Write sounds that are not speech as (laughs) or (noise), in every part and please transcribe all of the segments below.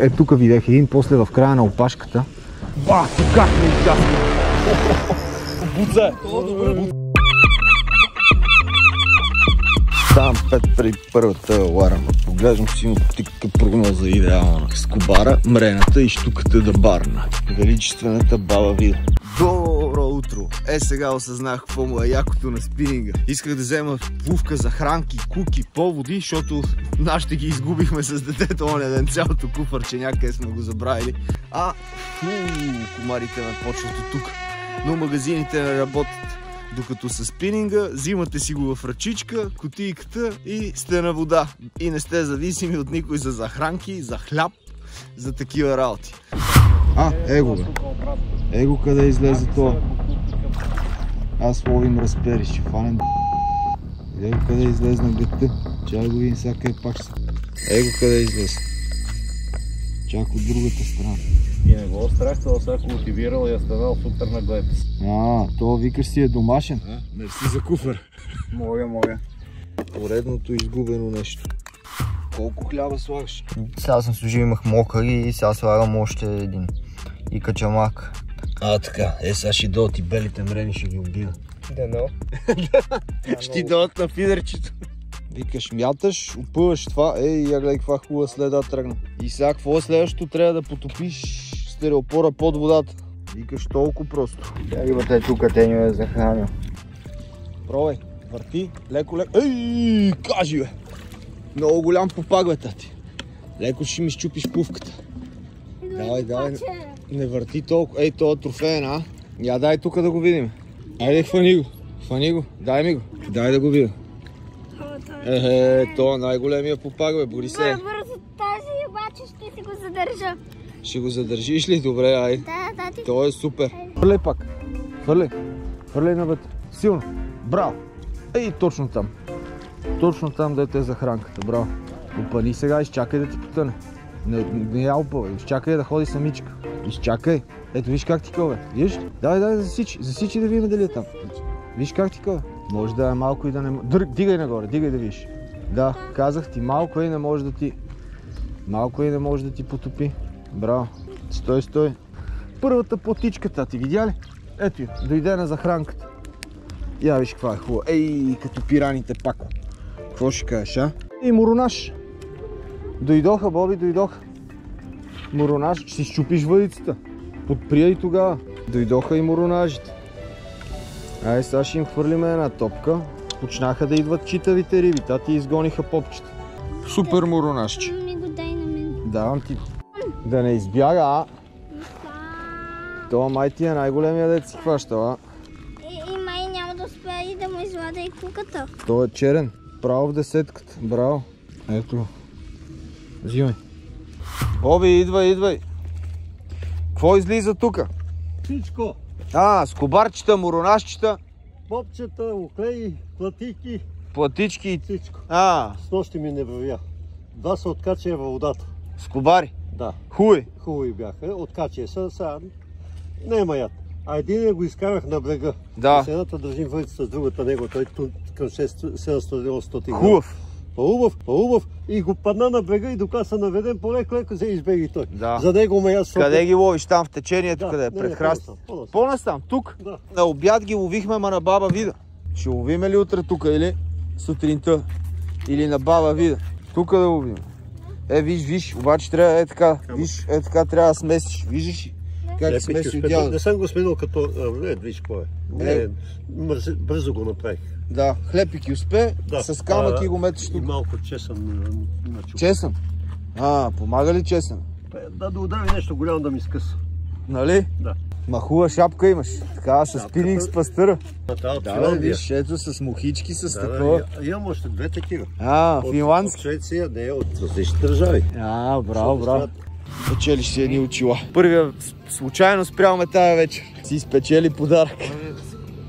Е, тук видях един, после в края на опашката. Ба, как ме изгасна! Буца! Ставам пет при първата аларма. Поглеждам синоптика прогноза идеална. Скобара, мрената и штуката да барна. Величествената баба вида. Добро утро! Е, сега осъзнах какво му е якото на спининга. Исках да взема пувка за хранки, куки, поводи, защото нашите ги изгубихме с детето оня ден цялото куфърче, някъде сме го забравили. А, фу, комарите ме почват от тук. Но магазините не работят. Докато с спининга, взимате си го в ръчичка, кутийката и сте на вода. И не сте зависими от никой за захранки, за хляб, за такива работи. А, его бе. Его къде излезе това? Аз ловим разпери, ще фанем Его къде излезна гътта? Чай го видим сега къде пак са. Его къде излезе? Чак от другата страна. И не го страхвал, сега култивирал и е станал супер наглед. А, то викаш си е домашен. А, мерси за куфър. Мога, мога. Поредното изгубено нещо. Колко хляба слагаш? Сега съм служил, имах мокър и сега слагам още един. И качамак. А, така. Е, сега ще дойдат и белите мрени, ще ги убия. Дано. (laughs) ще ти дойдат на фидерчето. Викаш, мяташ, опъваш това, ей, я гледай каква хубава следа тръгна. И сега какво е следващото? Трябва да потопиш стереопора под водата. Викаш толкова просто. Тя рибата тук, те ни е захранил. Пробай, върти, леко, леко. Ей, кажи бе! Много голям попак бе, тати. Леко ще ми щупиш пувката. Давай, давай. Не върти толкова. Ей, това е трофеен, а? Я дай тук да го видим. Айде, хвани го. Хвани го. Дай ми го. Дай да го видя. Ехе, то е най-големия попак, бе, бори се. Бързо тази, обаче ще си го задържа. Ще го задържиш ли? Добре, ай. Да, да, ти. То е супер. Хвърляй пак. Хвърляй. Хвърляй навътре. Силно. Браво. Ей, точно там. Точно там, дете е за хранката. Браво. Опани сега, изчакай да ти потъне. Не, не я опъвай. Изчакай да ходи самичка. Изчакай. Ето, виж как ти кова. Виж? Давай, давай, засичи. Засичи да видим дали е там. Виж как ти кова. Може да е малко и да не... Дър... Дигай нагоре, дигай да видиш. Да, казах ти, малко и не може да ти... Малко и не може да ти потопи. Браво. Стой, стой. Първата потичката, ти видя ли? Ето я, дойде на захранката. Я виж каква е хубава. Ей, като пираните пако. Какво ще кажеш, а? И моронаш. Дойдоха, Боби, дойдоха. Моронаж, ще си щупиш въдицата. Подприя и тогава. Дойдоха и моронажите. Ай, сега ще им хвърлиме една топка. Почнаха да идват читавите риби. Тати изгониха попчета. Супер моронашче. Ми го дай на мен. Давам ти. Да не избяга, а? Това май ти е най-големия дет си хваща, а? И, и май няма да успея и да му излада и куката. Той е черен. Право в десетката. Браво. Ето. Взимай. Боби, идвай, идвай. Какво излиза тука? Всичко. А, скобарчета, моронашчета, Попчета, оклеи, платики, платички всичко. А, С нощи ми не вървя. Два са откачия във водата. скобари. Да, Хуй. хубави бяха. Откачия са, сега няма яд. А един го изкарах на брега. Да. С едната държим въдицата, с другата него. Той към 700 грама. Хубав. По-убав, по-убав. И го падна на брега и докато се наведем по-леко, леко се избеги той. Да. За него ме аз Къде ги ловиш? Там в течението, Да, къде е? Пред не, храст. по-насам, по-насам. По-настам, тук. Да. На обяд ги ловихме, ма на баба Вида. Ще ловиме ли утре тук или сутринта? Или на баба Вида? Тук да ловим. Е, виж, виж, обаче трябва е така. Виж, е така трябва да смесиш. Виждаш ли? Как Лепички смеси успя- отдял. Не съм го сменил като... Не, виж какво е. Не, мърз- бързо го направих. Да, хлепики успе, Да. с камък и го метиш И тук. малко чесън на, чук. Чесън. А, помага ли чесън? Да, да удари нещо голямо да ми скъса. Нали? Да. Ма хубава шапка имаш. Така, с Шапката- с пастъра. Тази Да, Финландия. виж, ето с мухички, с Да, да, такова. я- Имам още две такива. А, От- От финландски. Швеция, не от различни държави. А, браво, браво. Печелиш си едни очила. Първия случайно спряме тая вечер. Си спечели подарък.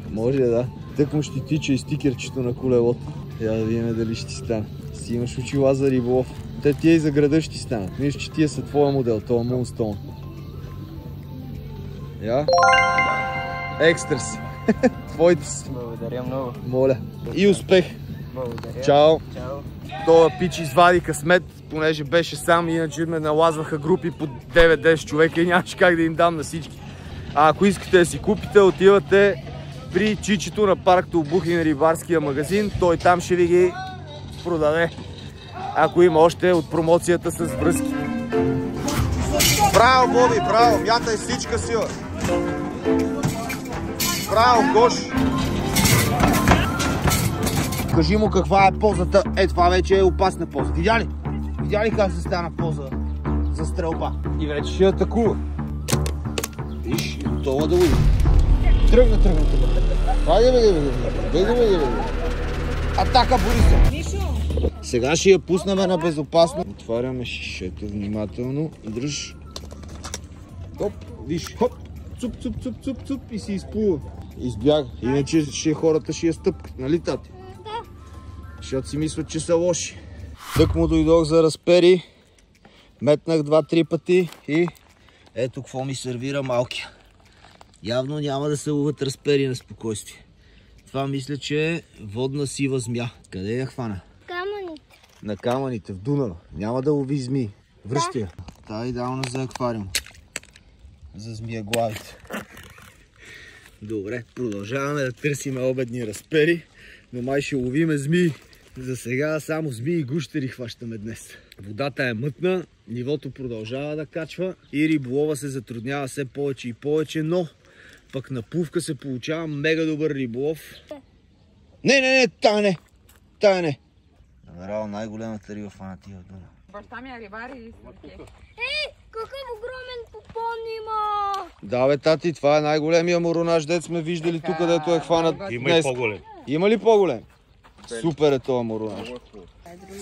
Може да. Тък му ще тича и стикерчето на колелото. Я да видим дали ще ти стане. Си имаш очила за риболов. Те тия и за града ще ти станат. Мисля, че тия са твоя модел, това Moonstone. Я? Екстра си. (laughs) Твоите си. Благодаря много. Моля. И успех. Благодаря. Чао. Чао. Това пич извади късмет. понеже беше сам, иначе ме налазваха групи по 9-10 човека и нямаше как да им дам на всички. А ако искате да си купите, отивате при чичето на парк Толбухи на рибарския магазин. Той там ще ви ги продаде. Ако има още от промоцията с връзки. Браво, Боби, браво! Мятай всичка сила! Браво, Гош! Кажи му каква е позата. Е, това вече е опасна поза. Видя ли? Видя ли как се стана поза за стрелба? И вече ще атакува. Виж, готова да уйде. Тръгна, тръгна, тръгна. Хайде, бе, бе, бе, бе, бе, бе, бе. Атака, Бориса! Сега ще я пуснем на безопасно. Отваряме шишето внимателно. Дръж. Хоп, виж, хоп, цуп, цуп, цуп, цуп, цуп и си изплува. Избяга. Иначе ще хората ще я стъпкат, нали тати? Да. Защото си мислят, че са лоши. Тък му дойдох за разпери. Метнах два-три пъти и ето какво ми сервира малкия. Явно няма да се ловят разпери на спокойствие. Това мисля, че е водна сива змия. Къде я хвана? Камъните. На камъните в Дунава. Няма да лови змии. Връща я. Та идеална за аквариум. За змия главите. Добре, продължаваме да търсим обедни разпери, но май ще ловиме змии. За сега само змии и гущери хващаме днес. Водата е мътна, нивото продължава да качва и риболова се затруднява все повече и повече, но пък на пувка се получава мега добър риболов. Не, не, не, тая не, тая не. Намерал най-големата риба фанатия в Дунава. Баща ми е рибар и. Ей, какъв огромен попон има! Да, бе, тати, това е най-големия моронаж, дет сме виждали тук, дето е хванат Има днес. и по-голем. Има ли по-голем? Супер е това моронаж.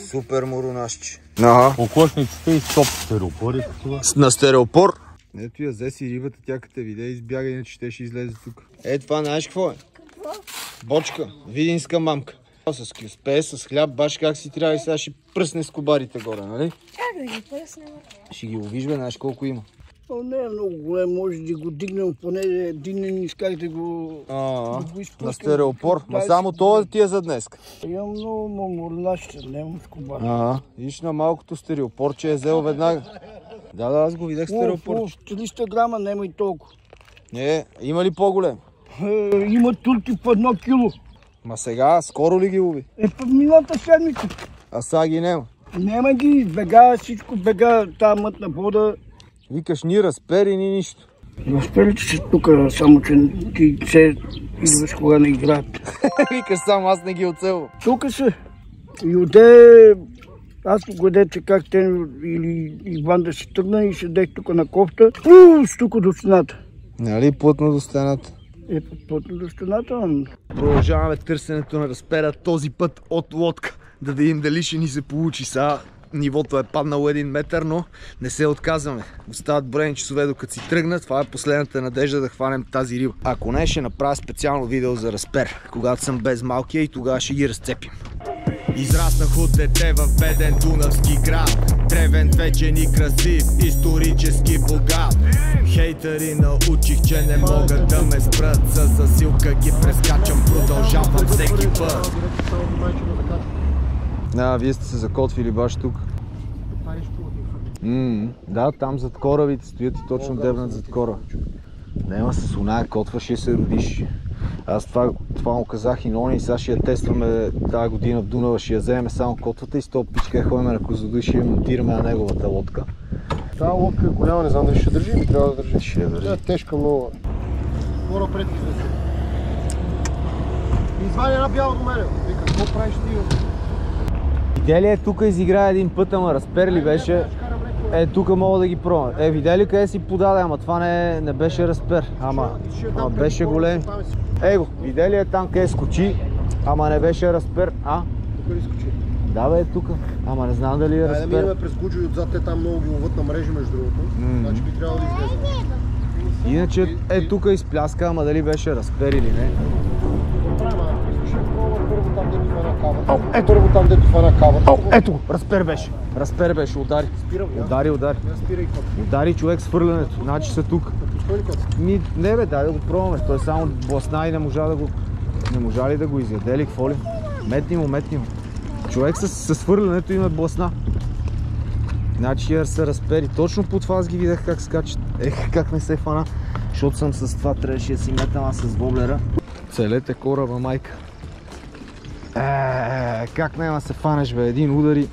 Супер моронажче. Ага. Окошниците и стоп стереопори. На стереопор. Ето я взе си рибата, тя като те виде избяга, иначе ще ще излезе тук. Е, това знаеш какво е? Какво? Бочка, видинска мамка. С кюспе, с хляб, баш как си трябва и сега ще пръсне с кобарите горе, нали? Как да ги пръснем? Ще ги ловиш, бе, знаеш колко има. О, не е много голем, може да го дигнем, поне да дигнем и как да го... А, да го на изпускам. стереопор. Ма Да, само това ти е за днес. Имам много маморнаща, нямам скоба. Ага, виж на малкото стереопор, че е взел веднага. Да, да, аз го видях стереопор. О, 300 грама, няма и толкова. Не, има ли по-голем? Е, има турки по едно кило. Ма сега, скоро ли ги лови? Е, по миналата седмица. А сега ги няма. Няма ги, бега, всичко бега, тази мътна вода. Викаш ни разпери, ни нищо. Разперите се тук, само че ти се идваш кога не играят. (laughs) Викаш сам, аз не ги оцелвам. Тук са. И оде, аз погоде, че как те или Иван да се тръгна и седех тук на кофта. Ууу, тук до стената. Нали плътно до стената? Е, плътно до стената, Продължаваме търсенето на разпера този път от лодка. Да видим дали ще ни се получи. Сега нивото е паднало един метър, но не се отказваме. Остават броени часове докато си тръгна. Това е последната надежда да хванем тази риба. Ако не, ще направя специално видео за разпер, когато съм без малкия и тогава ще ги разцепим. Израснах от дете в беден дунавски град. Древен, вечен и красив, исторически богат. Хейтери научих, че не могат да ме спрат. За засилка ги прескачам, продължавам всеки път. А, вие сте се закотвили баш тук. М, Да, там зад корабите стоят и точно дебнат зад кораба Нема с оная котва ще се родиш аз това, това му казах и на оня и сега ще я тестваме тази година в Дунава, ще я вземем само котвата и с този пичка ходим на Козлодуй, ще я монтираме на неговата лодка. Тази лодка е голяма, не знам дали ще държи, би трябва да държи. Ще я държи. Тя е тежка много. Хора пред излезе. Извади една бяла до мене. Вика, какво правиш ти? Видели е тук изигра един път, ама разпер ли беше? Е, тук мога да ги пробвам. Е, видели къде си подаде, ама това не, не беше разпер. Ама, ама беше голем. Его, видели е там къде скочи, ама не беше разпер. А? Тук ли скочи? Да бе, е тук. Ама не знам дали е да минем разпер. през Гуджо и отзад, те там много ги ловят на мрежи между другото. Значи би трябвало да излезе. Иначе е тук изпляска, ама дали беше разпер или не. Кава. Ето. Първо там, дето хвана кава. Ето го, разпер беше. Разпер беше, удари. Спирам, я. Удари, удари. Я спирай. Удари човек с фърлянето. Значи са тук. Ми, не бе, дай да го пробваме. Той само бласна и не можа да го... Не можа ли да го изяде ли, какво ли? Метни му, метни му. Човек с, с фърлянето има бласна. Значи я се разпери. Точно по това аз ги видях как скачат. Ех, как не се фана. Защото съм с това, трябваше да си метам аз с воблера. Целете кораба, майка. Е, как няма се фанеш, бе? Един удари.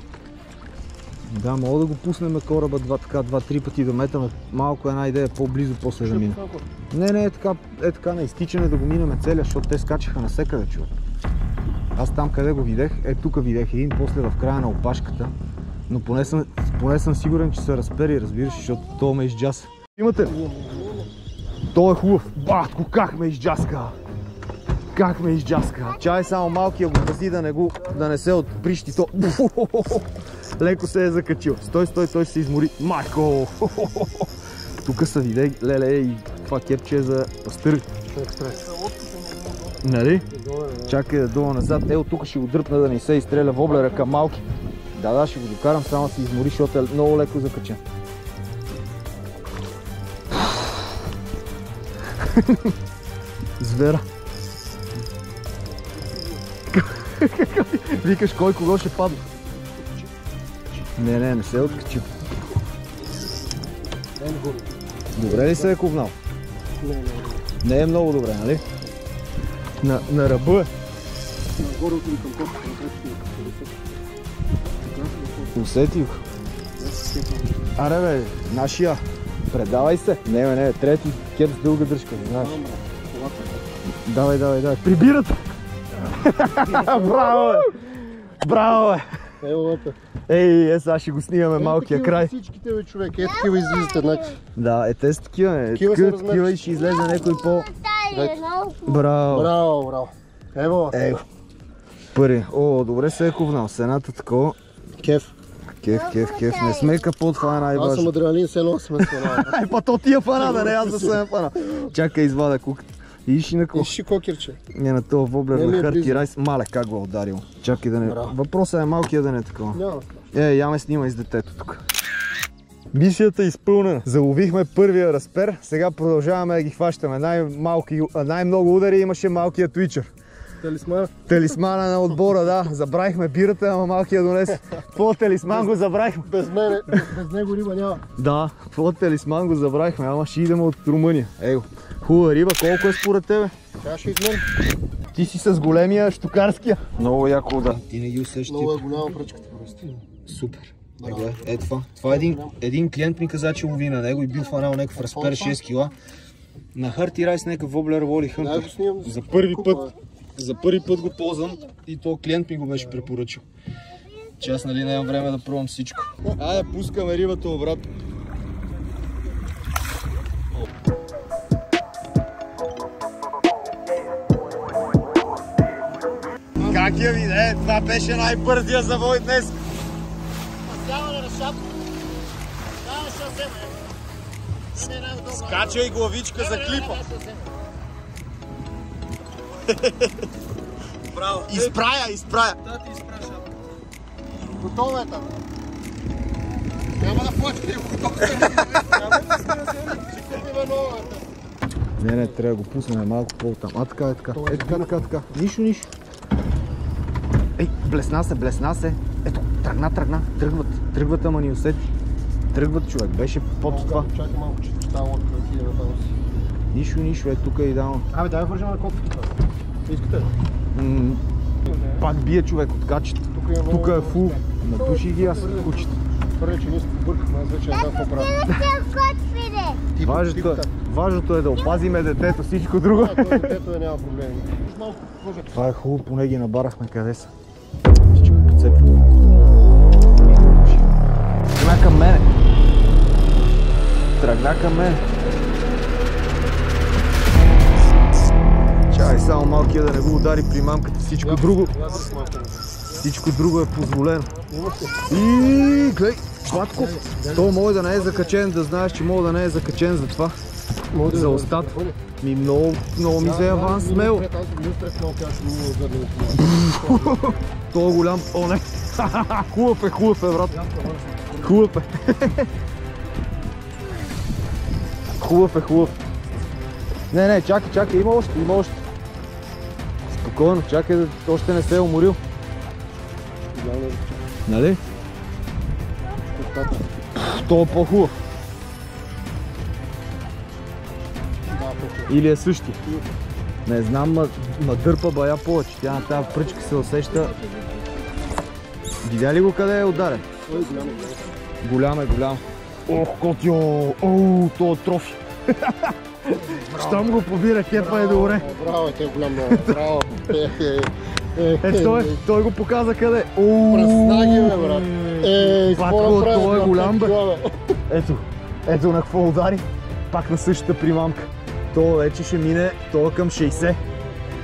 Да, мога да го пуснем кораба два, така, два-три пъти да метаме малко една идея по-близо после да мине. Не, не, е така, е така на изтичане да го минеме целия, защото те скачаха насекъде, човек. Аз там къде го видях, е тук видях един, после в края на опашката. Но поне съм, поне съм сигурен, че се разпери, разбираш, защото то ме изджаса. Имате ли? То е хубав. Батко, как ме изджаска! Как ме изджаска! Чай само малкия го пази да не, го, да не се отприщи. То... (laughs) Леко се е закачил. Стой, стой, той се измори. Майко! (laughs) Тук са виде, леле, и това кепче е за пастър. Нали? Чакай да дума назад. Ето тук ще го дръпна да не се изстреля воблера към малки. Да, да, ще го докарам, само се измори, защото е много леко закачен. (laughs) Звера. Викаш кой кого ще падне. Не, не, не се е откачил. Добре ли се е ковнал? Не е много добре, нали? На, на ръба е. Усетих. Аре бе, нашия. Предавай се. Не бе, не, трети кеп с дълга дръжка, знаеш. Давай, давай, давай. Прибират! (laughs) Браво, бе! Браво, бе! Ево, лапа. Ей, е, сега ще го снимаме малкия край. Всичките ви човек, е такива излизат еднакви. Да, е, те са такива, е. Такива Такива, и ще излезе някой по... Е Браво! Браво, браво. Ево, Ево. Първи. О, добре се е ковнал. С едната такова. кеф. Кеф, кеф, кеф. Не сме капот, това е Аз съм най-важно. адреналин, се едно сме свинал. (laughs) Ай, па то тия фана, да не аз да съм фана. Чакай, извада куката. Иш на какво? Иши кокерче. Не на този воблер на е Харти. Райс. Мале, как го е ударил. Чакай да не... Браво. Въпросът е малкия да не е такова. Няма. Е, я ме снимай с детето тук. Мисията е изпълнена. Заловихме първия разпер. Сега продължаваме да ги хващаме. Най-много удари имаше малкия твичър. Талисмана. Талисмана на отбора, да. Забравихме бирата, ама малкия донес. Какво талисман го забравихме? Без мене, без, без него риба няма. Да, какво талисман го забравихме, ама ще идем от Румъния. Его, хубава риба, колко е според тебе? Сега ще измерим. Ти си с големия штукарския. Много яко, да. Ти не ги усещаш. Много е голяма пръчката просто. Супер. Е, гледай, е това. Това е един, един клиент ми каза, че лови на него и бил фанал някакъв разпер 6 кила. На Харти Райс някакъв воблер воли хънтър. За първи път, за първи път го ползвам и то клиент ми го беше препоръчал. Че аз нали нямам време да пробвам всичко. Айде, пускаме рибата обратно. Как я виде? Това беше най-бързия завой днес. Скачай главичка за клипа. Браво. (laughs) Изправя, изправя. Готова е там. Няма да плачете, готова е. Ще купим нова. Не, не, трябва да го пуснем малко по-там. А, така е, така. Е, така, така, така. Нищо, нищо. Ей, блесна се, блесна се. Ето, тръгна, тръгна. Тръгват, тръгват, ама ни усети. Тръгват, човек. Беше под това. Чакай малко, че тази лодка отиде на там си. Нищо, нищо, е тук е идеално. Абе, дай вържем на кофата. Искате? М, Пак бие човек от качета. Тук е. Тук е фул. Напуши ги аз кучета. Първо, че ние се побъркахме, аз вече не знам какво правя. Важното е, важното е да опазиме детето, всичко друго. Детето е няма проблеми. Това е хубаво, поне ги набарахме къде са. Всичко подцепва. Тръгна към мене. Тръгна към мене. Само малкия да не го удари при мамката. Всичко друго, малко. всичко друго е позволено. И гледай, Батко, то може да не е закачен, да знаеш, че мога да не е закачен за това. За я остат. бъде. Ми много, много ми взе аванс смело. То е голям, о не. (laughs) хубав е, хубав е, брат. Хубав е. (laughs) хубав е, хубав. Не, не, чакай, чакай, има още, има още. Спокойно, чакай, още не се е уморил. Нали? То е по-хубав. Или е същи? Не знам, ма, дърпа бая повече. Тя на тази пръчка се усеща. Видя ли го къде е ударен? Голям е, голям. Ох, котио! Оу, то е трофи. (laughs) Щом го побира, кепа е добре. Браво, те е голям. Браво. Е, е, е, Е, той, той го показа къде. Пръснаги, бе, брат. Е, направи, той е голям, бе. Ето, ето на какво удари. Пак на същата примамка. То вече ще мине, то е към 60.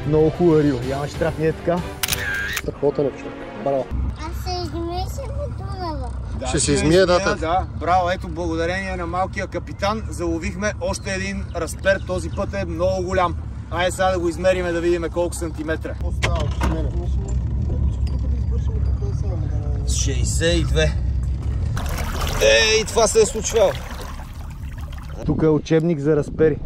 Много хубава риба. Я ще трябва е така. Страхотен е човек. Браво. А се измие се в Ще се измие дата. Да, браво, ето благодарение на малкия капитан заловихме още един разпер. Този път е много голям. Айде сега да го измериме да видим колко сантиметра. Остава от мене. 62. Ей, това се е случвало. Тук е учебник за разпери.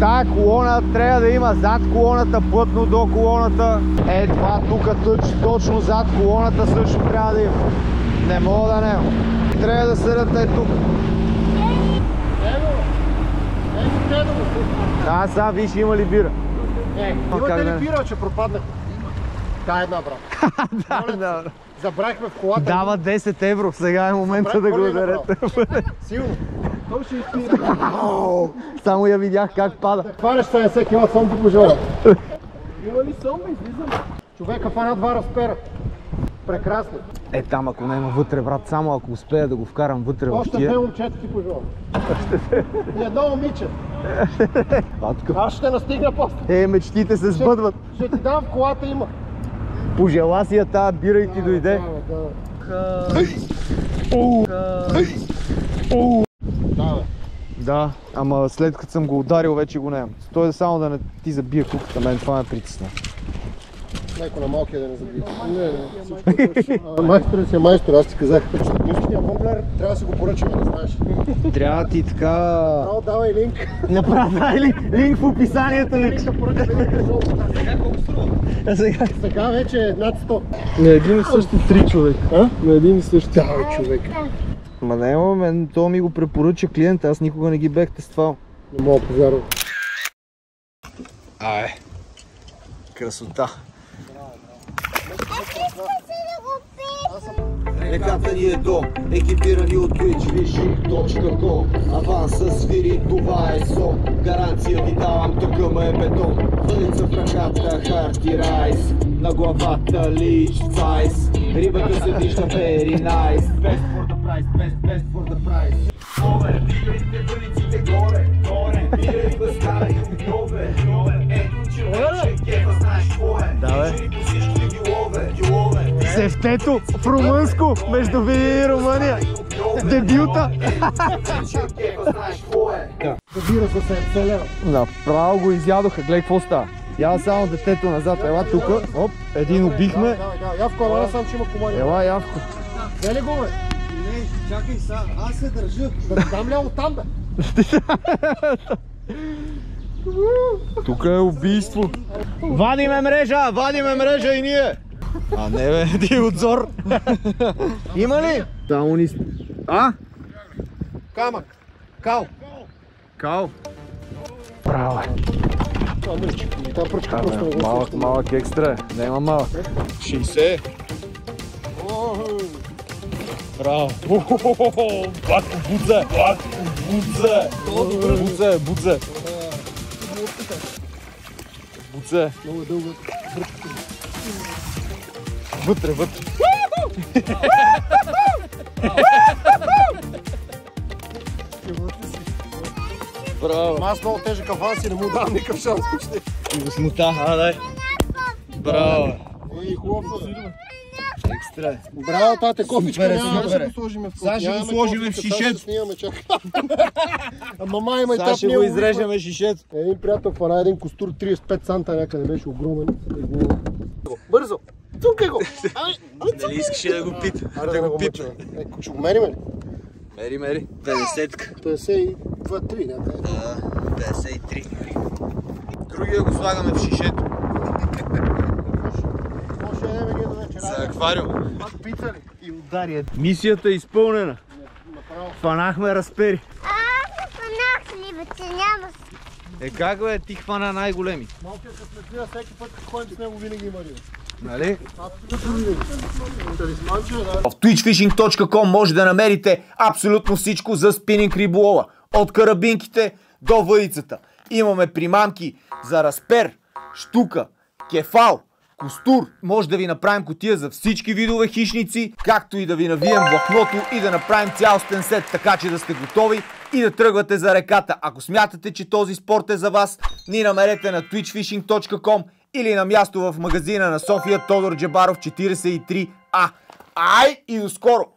Тая колона трябва да има зад колоната, плътно до колоната. Е, това тук тъч, точно зад колоната също трябва да има. Не мога да не. Трябва да седат е тук. А, сега виж има ли бира. Е, имате ли бира, че пропаднах? Та е една, брат. (laughs) Да, да. Забрахме в колата. Дава 10 евро, сега е момента да го ударете. Силно. Той ще изпира. (laughs) Само я видях как пада. Хванеш 70 кила, съм ти пожелал. Има ли сом, излизам? Човека фана два разпера. Прекрасно. Е, там ако няма вътре, брат, само ако успея да го вкарам вътре в Още две тия. момчета ти пожелавам. И едно момиче. Аз ще настигна после. Е, мечтите се сбъдват. Ще ти дам в колата има. Пожела си я тази бира и ти дойде. Да, да. Да. Да, ама след като съм го ударил, вече го нямам. Той е само да не ти забие куката, мен това ме притесна. Леко на малкия да не забие. Не, не, всичко Майстор си е майстор, аз ти казах. Пуския бомблер трябва да си го поръчаме, да знаеш. Трябва ти така... Право давай линк. Направи дай ли линк в описанието ми. Ще поръчаме линк за А сега... Сега вече е над 100. На един и същи три човек. А? На един и същи. Да, човек. Ма не, мен, то ми го препоръча клиент, аз никога не ги бех тествал. Не мога повярвам. Ай, красота. Реката ни е дом, екипирани от twitchfishing.com Аванса свири, това е сон Гаранция ви давам, тук ме е бетон. Въдица в ръката, харти райс. На главата лич цайс. Рибата се вижда very nice. Best for the price, best, best for the price. Ове, вдигайте въдиците горе, горе. Бира и възкара и обнове, Ето че вече кефа знаеш какво е Да, бе. Лове Сефтето в румънско, между Видин и Румъния. Дебюта. Разбира се, 70 лева. Направо го изядоха, гледай какво става. Я само детето назад, ела тука, оп, един убихме. Явко, ала сам, че има комани. Ела Явко. Взели го, бе? Не, чакай са, аз се държа. Да дам ли оттам, бе? Тук е убийство. Вадиме мрежа, вадиме мрежа и ние. А не бе, ти отзор. Има ли? Само ни... А? Камък. Кал. Кал. Браво. Та пръчка просто не го малък, малък екстра е. Не има малък. 60. Браво. Батко будзе, батко будзе. Будзе, будзе. Будзе. Много е дълго. Вътре, вътре. Браво. Ама Аз много тежък аванс и не му давам никакъв шанс почти. И смута, а дай. Браво. И хубаво. Екстра. Браво, тате, кофичка. Е, няма, ще е. го сложим в Сега ще го сложим в шишето. снимаме, чакай. (laughs) Ама мама има и Сега ще го изрежеме шишето. Един приятел фана един костур 35 санта някъде беше огромен. Бързо! Цукай го! (laughs) Ай, Дали искаш да го пита? Аре да го мъча. Е, ще го мерим ли? Мери, мери. 50-ка. 52-3 някъде. 53. Другия го слагаме в шишето. Да вечера. За аквариум. Пак пица ли? И удария. Мисията е изпълнена. Фанахме разпери. А, аз не фанах ливици, няма Е как бе, ти хвана най-големи. Малкият се сметлия всеки път, като ходим с него, винаги има риба. Нали? В twitchfishing.com може да намерите абсолютно всичко за спининг риболова. От карабинките до въдицата. Имаме примамки за разпер, штука, кефал, костур. Може да ви направим котия за всички видове хищници, както и да ви навием влакното и да направим цялостен сет, така че да сте готови и да тръгвате за реката. Ако смятате, че този спорт е за вас, ни намерете на twitchfishing.com или на място в магазина на София Тодор Джабаров 43А. Ай и до скоро!